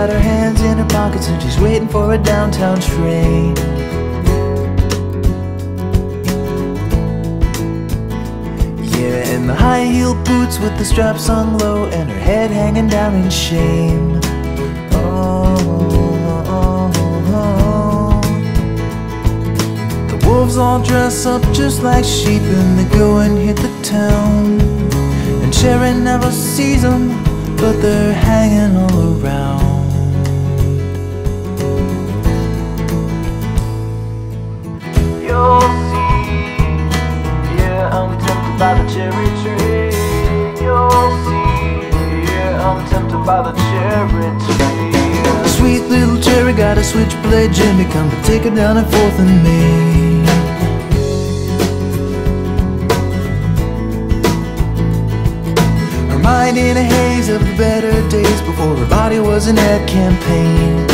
got her hands in her pockets and she's waiting for a downtown train. Yeah, in the high heel boots with the straps hung low and her head hanging down in shame. Oh, the wolves all dress up just like sheep and they go and hit the town. And Sharon never sees them, but they're hanging all around. By the cherry tree. You'll see, yeah, I'm tempted by the cherry tree. Sweet little cherry got a switchblade Jimmy come to take her down and Main. Her mind in a haze of the better days before her body was an ad campaign.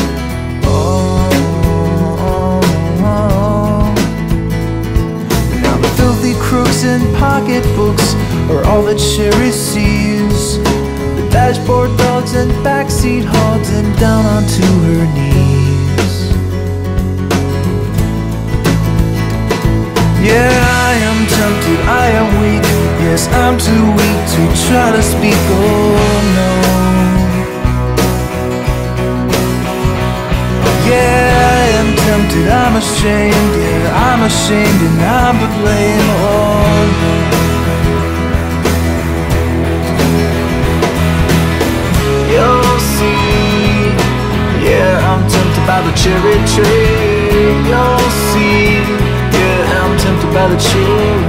Pocketbooks are all that Sherry sees. The dashboard dogs and backseat hogs and down onto her knees. Yeah, I am tempted, I am weak. Yes, I'm too weak to try to speak. Oh no. Yeah, I am tempted, I'm ashamed. I'm ashamed and I'm to blame. No. You'll see. Yeah, I'm tempted by the cherry tree. You'll see. Yeah, I'm tempted by the cherry.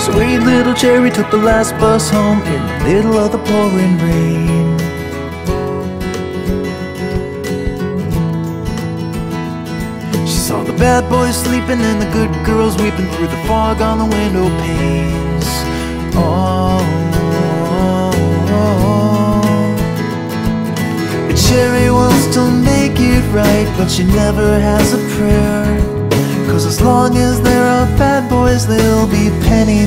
Sweet little cherry took the last bus home in the middle of the pouring rain. She saw the bad boys sleeping and the good girls weeping through the fog on the window panes. Oh, oh. But Cherry wants to make it right, but she never has a prayer. Cause as long as there are bad boys, there'll be penny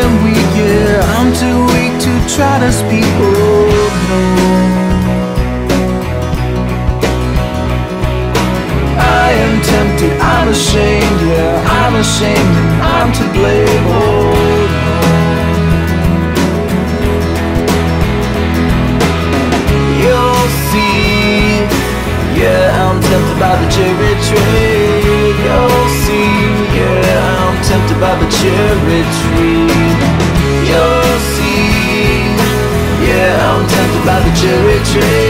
am weak, yeah, I'm too weak to try to speak. Oh no. I am tempted, I'm ashamed, yeah, I'm ashamed, I'm to blame. Oh. You'll see, yeah, I'm tempted by the cherry tree. You'll see, yeah, I'm tempted by the cherry tree. By the cherry tree.